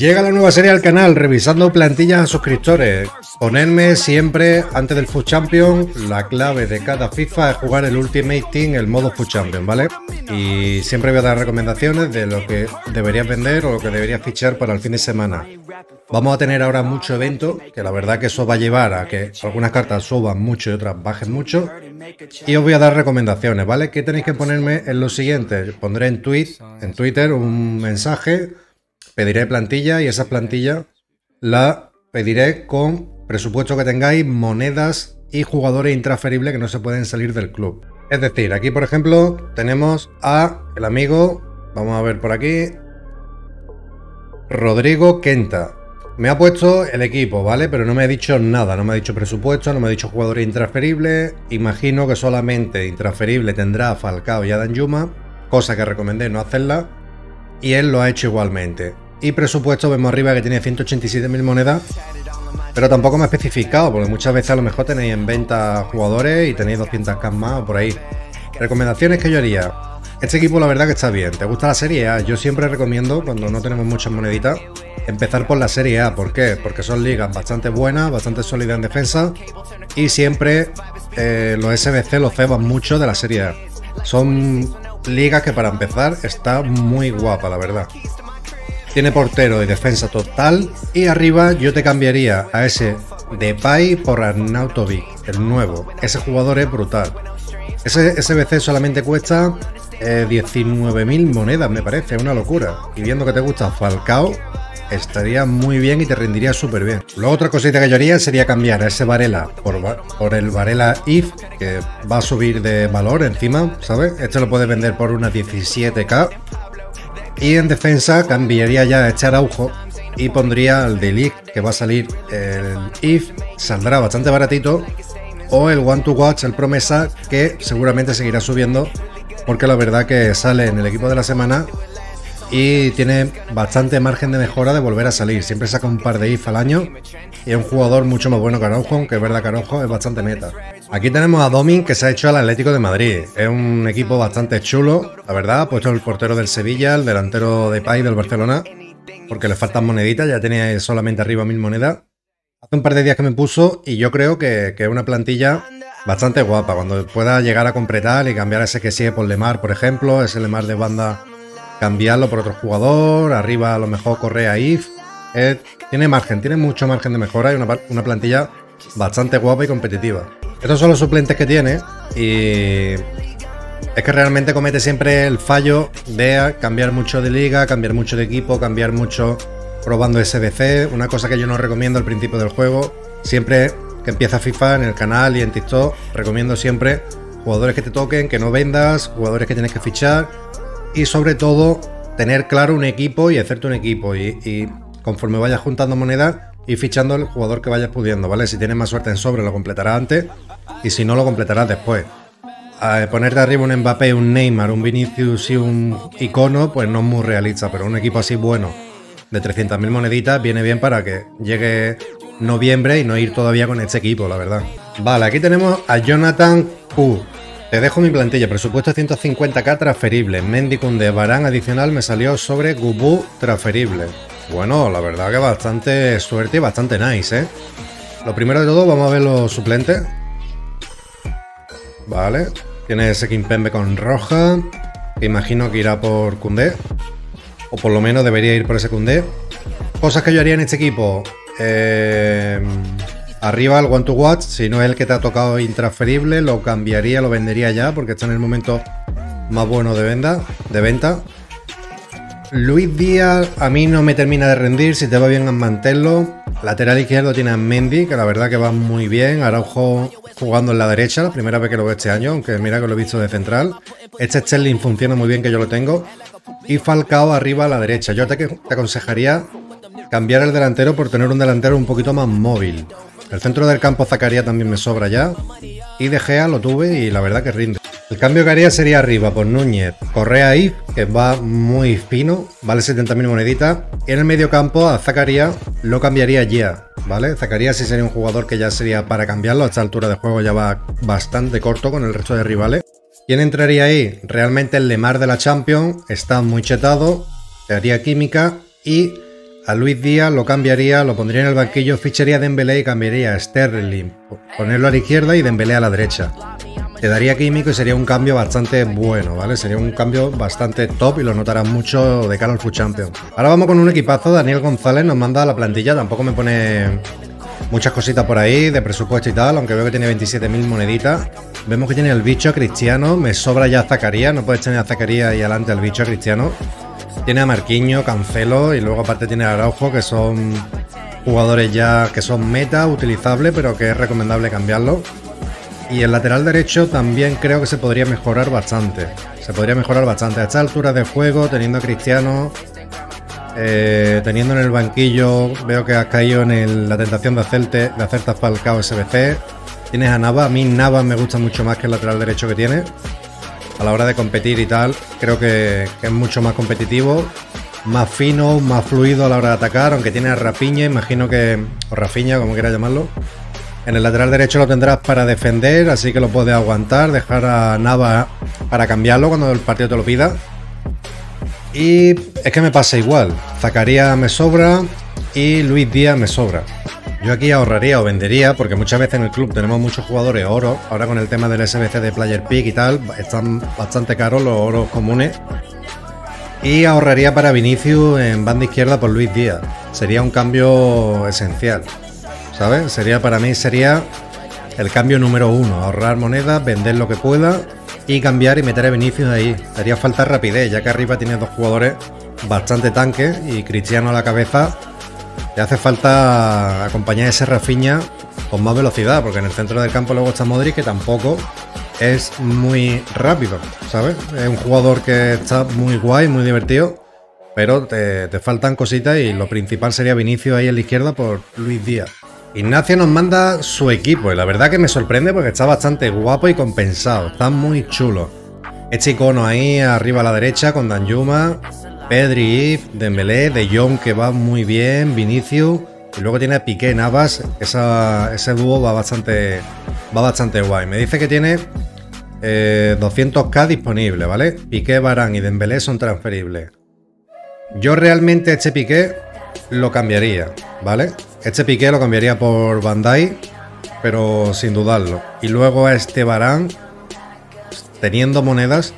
Llega la nueva serie al canal, revisando plantillas a suscriptores. Ponerme siempre, antes del Food Champion, la clave de cada FIFA es jugar el Ultimate Team, el modo Food Champion, ¿vale? Y siempre voy a dar recomendaciones de lo que deberías vender o lo que deberías fichar para el fin de semana. Vamos a tener ahora mucho evento, que la verdad que eso va a llevar a que algunas cartas suban mucho y otras bajen mucho. Y os voy a dar recomendaciones, ¿vale? ¿Qué tenéis que ponerme en lo siguiente? Pondré en, tweet, en Twitter un mensaje pediré plantilla y esa plantilla la pediré con presupuesto que tengáis, monedas y jugadores intransferibles que no se pueden salir del club. Es decir, aquí por ejemplo tenemos a el amigo, vamos a ver por aquí, Rodrigo Quenta. Me ha puesto el equipo, ¿vale? Pero no me ha dicho nada, no me ha dicho presupuesto, no me ha dicho jugadores intransferibles. Imagino que solamente intransferible tendrá Falcao y Adam Yuma, cosa que recomendé no hacerla y él lo ha hecho igualmente. Y presupuesto vemos arriba que tiene 187.000 monedas, pero tampoco me ha especificado, porque muchas veces a lo mejor tenéis en venta jugadores y tenéis 200k más o por ahí. Recomendaciones que yo haría. Este equipo la verdad que está bien. ¿Te gusta la Serie A? Yo siempre recomiendo, cuando no tenemos muchas moneditas, empezar por la Serie A. ¿Por qué? Porque son ligas bastante buenas, bastante sólidas en defensa y siempre eh, los SBC los ceban mucho de la Serie A. Son liga que para empezar está muy guapa, la verdad. Tiene portero y defensa total. Y arriba yo te cambiaría a ese Depay por Arnautovic, el nuevo. Ese jugador es brutal. Ese SBC solamente cuesta 19.000 eh, monedas, me parece, una locura. Y viendo que te gusta Falcao, estaría muy bien y te rendiría súper bien. Luego otra cosita que yo haría sería cambiar a ese Varela por, por el Varela IF, que va a subir de valor encima, ¿sabes? Este lo puedes vender por una 17k. Y en defensa cambiaría ya a este Araujo y pondría al de que va a salir el IF, saldrá bastante baratito. O el One to Watch, el promesa, que seguramente seguirá subiendo, porque la verdad que sale en el equipo de la semana y tiene bastante margen de mejora de volver a salir. Siempre saca un par de if al año y es un jugador mucho más bueno que Araujo, aunque es verdad que Araujo es bastante meta. Aquí tenemos a Domin que se ha hecho al Atlético de Madrid. Es un equipo bastante chulo, la verdad. Ha puesto el portero del Sevilla, el delantero de Pai del Barcelona, porque le faltan moneditas, ya tenía solamente arriba mil monedas. Hace un par de días que me puso y yo creo que, es una plantilla bastante guapa. Cuando pueda llegar a completar y cambiar ese que sigue por Lemar, por ejemplo, ese Lemar de banda cambiarlo por otro jugador, arriba a lo mejor Correa IF. Eh, tiene margen, tiene mucho margen de mejora y una, plantilla bastante guapa y competitiva. Estos son los suplentes que tiene y es que realmente comete siempre el fallo de cambiar mucho de liga, cambiar mucho de equipo, cambiar mucho probando SBC, una cosa que yo no recomiendo al principio del juego. Siempre que empieza FIFA en el canal y en TikTok, recomiendo siempre jugadores que te toquen, que no vendas, jugadores que tienes que fichar y sobre todo tener claro un equipo y hacerte un equipo y, conforme vayas juntando monedas y fichando el jugador que vayas pudiendo, ¿vale? Si tienes más suerte en sobre lo completarás antes y si no lo completarás después. ponerte arriba un Mbappé, un Neymar, un Vinicius y un icono, pues no es muy realista, pero un equipo así bueno de 300.000 moneditas viene bien para que llegue noviembre y no ir todavía con este equipo, la verdad. Vale, aquí tenemos a Jonathan Q. Te dejo mi plantilla, presupuesto 150k transferible. Mendy de Barán adicional me salió sobre Gubu transferible. Bueno, la verdad que bastante suerte y bastante nice, ¿eh? Lo primero de todo, vamos a ver los suplentes. Vale. Tiene ese Kimpembe con roja. imagino que irá por Kunde. O por lo menos debería ir por ese Kunde. Cosas que yo haría en este equipo. Eh... Arriba el One to Watch, si no es el que te ha tocado intransferible, lo cambiaría, lo vendería ya, porque está en el momento más bueno de venta. De venta. Luis Díaz a mí no me termina de rendir, si te va bien a mantenerlo. Lateral izquierdo tiene a Mendy, que la verdad que va muy bien. Araujo jugando en la derecha, la primera vez que lo veo este año, aunque mira que lo he visto de central. Este Sterling funciona muy bien, que yo lo tengo. Y Falcao arriba a la derecha. Yo te, te aconsejaría cambiar el delantero por tener un delantero un poquito más móvil. El centro del campo Zacarías también me sobra ya. Y De Gea lo tuve y la verdad que rinde. El cambio que haría sería arriba por Núñez, Correa ahí, que va muy fino, vale 70.000 moneditas. Y en el medio campo a Zacarías lo cambiaría ya, ¿vale? Zacarías sí sería un jugador que ya sería para cambiarlo. A esta altura de juego ya va bastante corto con el resto de rivales. ¿Quién entraría ahí? Realmente el Lemar de la Champions está muy chetado, te haría química y a Luis Díaz lo cambiaría, lo pondría en el banquillo, ficharía a Dembélé y cambiaría a Sterling, ponerlo a la izquierda y Dembélé a la derecha. Te daría químico y sería un cambio bastante bueno, ¿vale? Sería un cambio bastante top y lo notarás mucho de cara al Food Champions. Ahora vamos con un equipazo, Daniel González nos manda la plantilla, tampoco me pone muchas cositas por ahí de presupuesto y tal, aunque veo que tiene 27.000 moneditas. Vemos que tiene el bicho Cristiano, me sobra ya Zacarías, no puedes tener a Zacarías y adelante el bicho Cristiano. Tiene a Marquiño, Cancelo y luego aparte tiene a Araujo, que son jugadores ya que son meta, utilizables, pero que es recomendable cambiarlo. Y el lateral derecho también creo que se podría mejorar bastante. Se podría mejorar bastante. A esta altura de juego, teniendo a Cristiano, eh, teniendo en el banquillo, veo que has caído en la tentación de hacerte, de hacerte Falcao SBC. Tienes a Nava, a mí Nava me gusta mucho más que el lateral derecho que tiene. A la hora de competir y tal, creo que, es mucho más competitivo, más fino, más fluido a la hora de atacar, aunque tiene a Rapiña, imagino que, o Rafiña, como quiera llamarlo, en el lateral derecho lo tendrás para defender, así que lo puedes aguantar, dejar a Nava para cambiarlo cuando el partido te lo pida. Y es que me pasa igual. Zacarías me sobra y Luis Díaz me sobra. Yo aquí ahorraría o vendería, porque muchas veces en el club tenemos muchos jugadores oro. Ahora con el tema del SBC de Player Pick y tal, están bastante caros los oros comunes. Y ahorraría para Vinicius en banda izquierda por Luis Díaz. Sería un cambio esencial. Sería para mí sería el cambio número uno, ahorrar monedas, vender lo que pueda y cambiar y meter a Vinicius ahí. Haría falta rapidez, ya que arriba tiene dos jugadores bastante tanques y Cristiano a la cabeza. Le hace falta acompañar ese Rafiña con más velocidad, porque en el centro del campo luego está Modric, que tampoco es muy rápido, ¿sabes? Es un jugador que está muy guay, muy divertido, pero te, te faltan cositas y lo principal sería Vinicius ahí en la izquierda por Luis Díaz. Ignacio nos manda su equipo y la verdad que me sorprende porque está bastante guapo y compensado, está muy chulo. Este icono ahí arriba a la derecha con Danjuma, Pedri, Dembélé, De Jong que va muy bien, Vinicius y luego tiene a Piqué Navas, ese dúo va bastante, va bastante guay. Me dice que tiene 200k eh, disponible, ¿vale? Piqué, Barán y Dembélé son transferibles. Yo realmente este Piqué lo cambiaría, ¿vale? Este Piqué lo cambiaría por Bandai, pero sin dudarlo. Y luego a este Barán, teniendo monedas,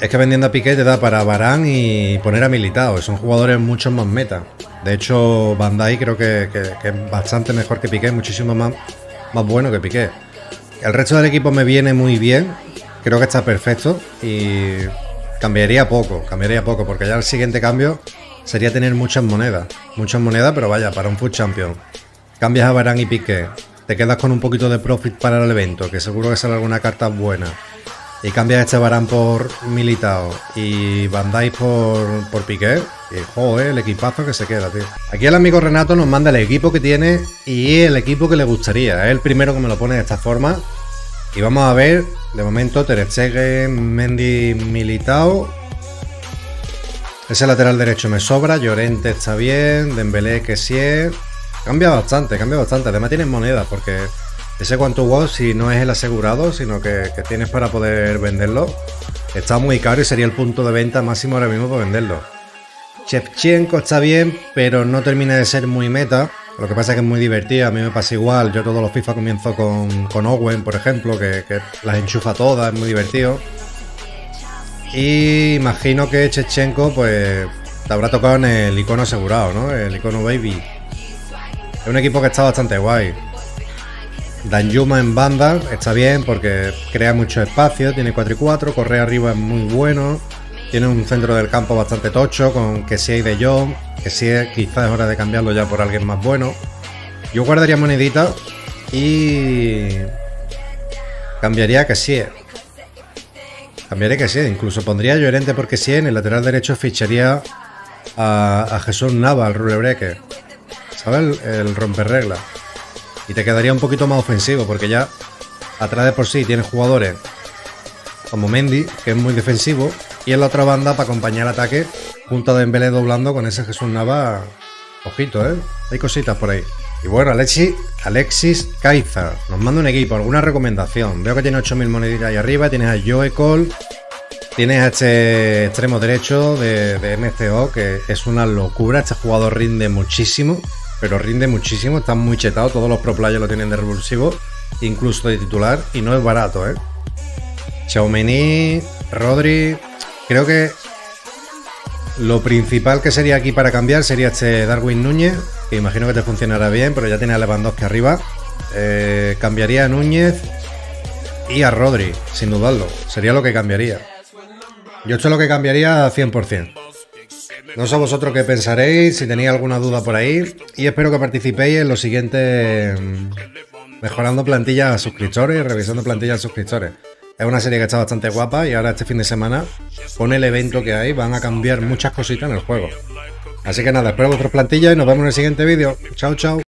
es que vendiendo a Piqué te da para Barán y poner a Militao. Son jugadores mucho más meta. De hecho, Bandai creo que, es bastante mejor que Piqué, muchísimo más, más bueno que Piqué. El resto del equipo me viene muy bien. Creo que está perfecto. Y cambiaría poco, cambiaría poco, porque ya el siguiente cambio sería tener muchas monedas. Muchas monedas, pero vaya, para un Food Champion. Cambias a Barán y Piqué. Te quedas con un poquito de profit para el evento, que seguro que sale alguna carta buena. Y cambias este Barán por Militao y Bandai por, por Piqué. Y joder, el equipazo que se queda, tío. Aquí el amigo Renato nos manda el equipo que tiene y el equipo que le gustaría. Es el primero que me lo pone de esta forma. Y vamos a ver, de momento, Ter Mendy, Militao ese lateral derecho me sobra, Llorente está bien, Dembélé que sí. Cambia bastante, cambia bastante. Además tienes moneda, porque ese cuanto wow si no es el asegurado, sino que, tienes para poder venderlo, está muy caro y sería el punto de venta máximo ahora mismo para venderlo. Chevchenko está bien, pero no termina de ser muy meta. Lo que pasa es que es muy divertido, a mí me pasa igual. Yo todos los FIFA comienzo con, con Owen, por ejemplo, que, que las enchufa todas, es muy divertido. Y imagino que Chechenko, pues, te habrá tocado en el icono asegurado, ¿no? El icono baby. Es un equipo que está bastante guay. Danjuma en banda está bien porque crea mucho espacio, tiene 4 y 4, corre arriba es muy bueno, tiene un centro del campo bastante tocho con que si hay de John, que si es, quizás es hora de cambiarlo ya por alguien más bueno. Yo guardaría monedita y cambiaría que sí Cambiaré que sí, incluso pondría Llorente porque sí, en el lateral derecho ficharía a, Jesús Nava, el rulebreque. ¿Sabes? El, el romper regla. Y te quedaría un poquito más ofensivo porque ya atrás de por sí tienes jugadores como Mendy, que es muy defensivo, y en la otra banda para acompañar el ataque, junto a Dembélé doblando con ese Jesús Nava. Ojito, ¿eh? Hay cositas por ahí. Y bueno, Alexis, Alexis Caiza nos manda un equipo, alguna recomendación. Veo que tiene 8.000 moneditas ahí arriba. Tienes a Joe Cole, Tienes a este extremo derecho de, MCO, que es una locura. Este jugador rinde muchísimo, pero rinde muchísimo. Está muy chetado. Todos los pro players lo tienen de revulsivo, incluso de titular, y no es barato, ¿eh? Xiaomeni, Rodri. Creo que lo principal que sería aquí para cambiar sería este Darwin Núñez, que imagino que te funcionará bien, pero ya tiene a Lewandowski arriba. Eh, cambiaría a Núñez y a Rodri, sin dudarlo. Sería lo que cambiaría. Yo esto es lo que cambiaría 100%. No sé vosotros qué pensaréis, si tenéis alguna duda por ahí. Y espero que participéis en lo siguiente, mm, mejorando plantillas a suscriptores, revisando plantillas a suscriptores. Es una serie que está bastante guapa y ahora este fin de semana, con el evento que hay, van a cambiar muchas cositas en el juego. Así que nada, espero vuestras plantillas y nos vemos en el siguiente vídeo. Chao, chao.